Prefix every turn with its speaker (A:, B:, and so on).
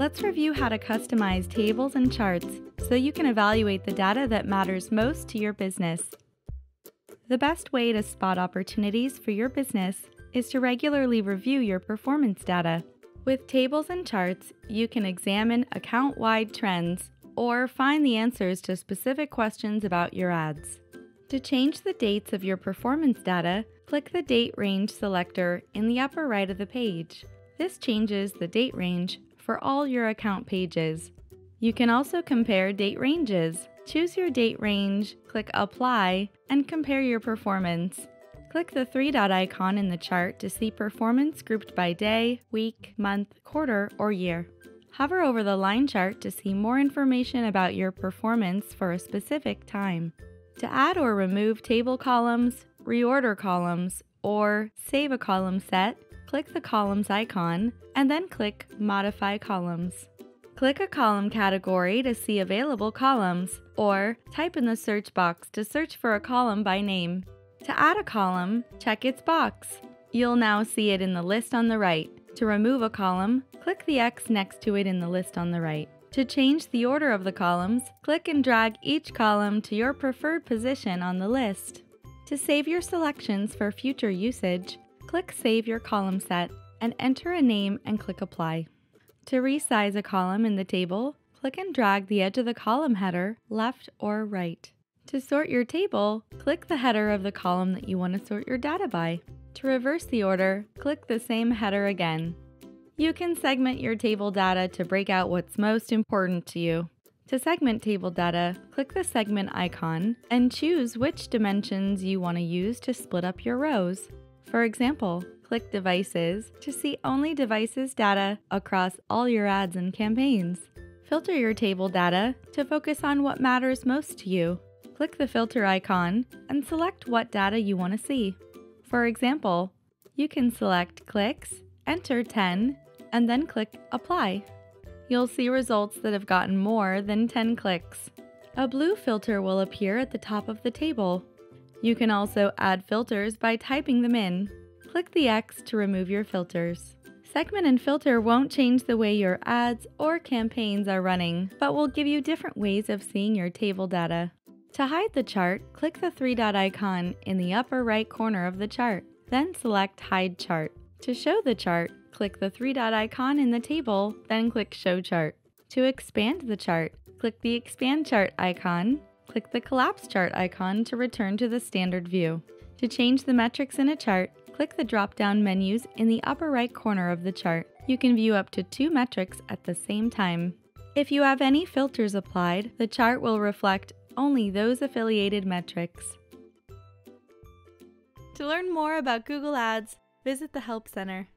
A: let's review how to customize tables and charts so you can evaluate the data that matters most to your business. The best way to spot opportunities for your business is to regularly review your performance data. With tables and charts, you can examine account wide trends or find the answers to specific questions about your ads. To change the dates of your performance data, click the Date Range selector in the upper right of the page. This changes the date range for all your account pages. You can also compare date ranges. Choose your date range, click Apply, and compare your performance. Click the three dot icon in the chart to see performance grouped by day, week, month, quarter, or year. Hover over the line chart to see more information about your performance for a specific time. To add or remove table columns, reorder columns, or save a column set, click the columns icon and then click Modify Columns. Click a column category to see available columns, or type in the search box to search for a column by name. To add a column, check its box. You'll now see it in the list on the right. To remove a column, click the X next to it in the list on the right. To change the order of the columns, click and drag each column to your preferred position on the list. To save your selections for future usage, click Save Your Column Set and enter a name and click Apply. To resize a column in the table, click and drag the edge of the column header left or right. To sort your table, click the header of the column that you want to sort your data by. To reverse the order, click the same header again. You can segment your table data to break out what's most important to you. To segment table data, click the segment icon and choose which dimensions you want to use to split up your rows. For example, click Devices to see only devices data across all your ads and campaigns. Filter your table data to focus on what matters most to you. Click the filter icon and select what data you want to see. For example, you can select clicks, enter 10, and then click Apply. You'll see results that have gotten more than 10 clicks. A blue filter will appear at the top of the table. You can also add filters by typing them in. Click the X to remove your filters. Segment and filter won't change the way your ads or campaigns are running, but will give you different ways of seeing your table data. To hide the chart, click the three dot icon in the upper right corner of the chart, then select Hide Chart. To show the chart, click the three dot icon in the table, then click Show Chart. To expand the chart, click the Expand Chart icon, click the Collapse Chart icon to return to the standard view. To change the metrics in a chart, click the drop-down menus in the upper right corner of the chart. You can view up to two metrics at the same time. If you have any filters applied, the chart will reflect only those affiliated metrics. To learn more about Google Ads, visit the Help Center.